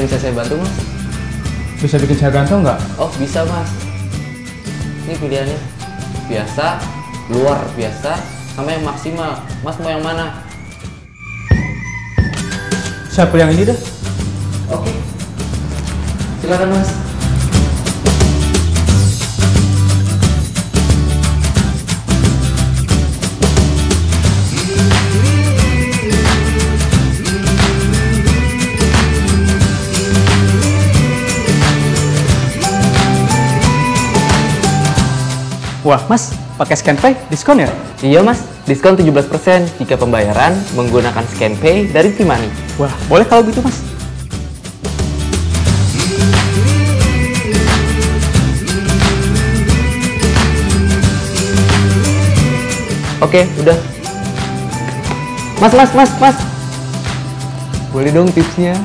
bisa saya bantu mas? Bisa bikin saya gantung nggak? Oh bisa mas. Ini pilihannya biasa, luar biasa, sama yang maksimal. Mas mau yang mana? Saya pilih yang ini dah. Oke. Silakan mas. Wah, Mas, pakai ScanPay diskon ya? Iya mas, diskon 17% jika pembayaran menggunakan ScanPay dari Timani. Wah, boleh kalau gitu, Mas. Oke, udah. Mas, mas, mas, mas. Boleh dong tipsnya?